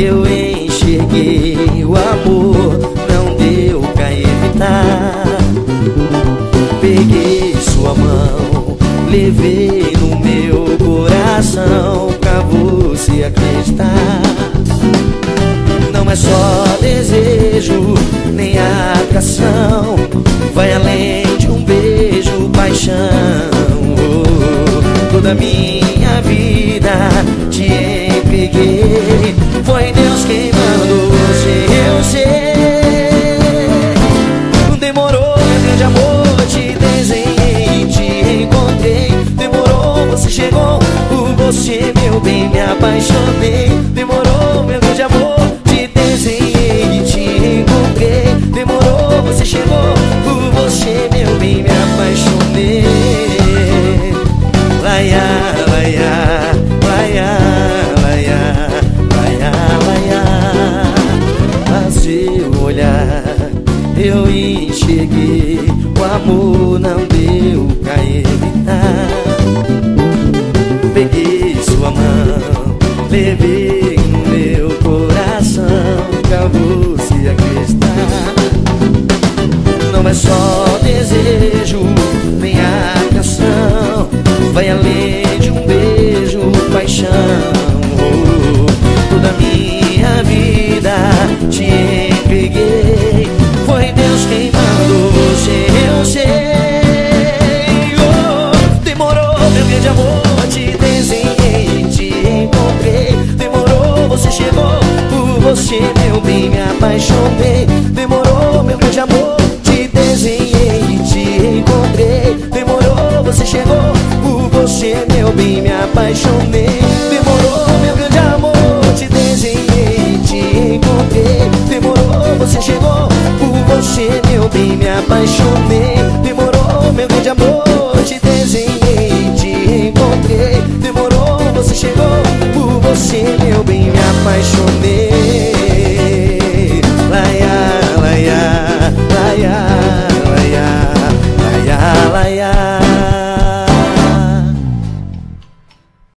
eu enxerguei o amor, não deu pra evitar. Peguei sua mão, levei no meu coração pra você acreditar. Não é só desejo, nem atração, vai além de um beijo, paixão. Toda minha vida te entreguei. Meu bem, me apaixonei. Demorou, meu grande amor, te desenhei, te encontrei. Demorou, você chegou, por você, meu bem, me apaixonei. Laia, laia, laia, laia, laia, laia A seu olhar eu enxerguei. O amor não deu evitar no meu coração Pra você acreditar. Não é só desejo, nem atração. Vai além de um beijo, paixão. Toda minha vida te entreguei. Foi Deus quem mandou você, eu sei. Oh, Demorou, meu grande amor, te desenhei, você chegou, por você, meu bem, me apaixonei. Demorou, meu grande amor, te desenhei, te encontrei. Demorou, você chegou, por você, meu bem, me apaixonei. Demorou, meu grande amor, te desenhei, te encontrei. Demorou, você chegou, por você, meu bem, me apaixonei. Demorou, meu grande amor, te desenhei, te encontrei. Demorou, você chegou, por você, apaixonei. Laia, laia, laia, laia, laia, laia.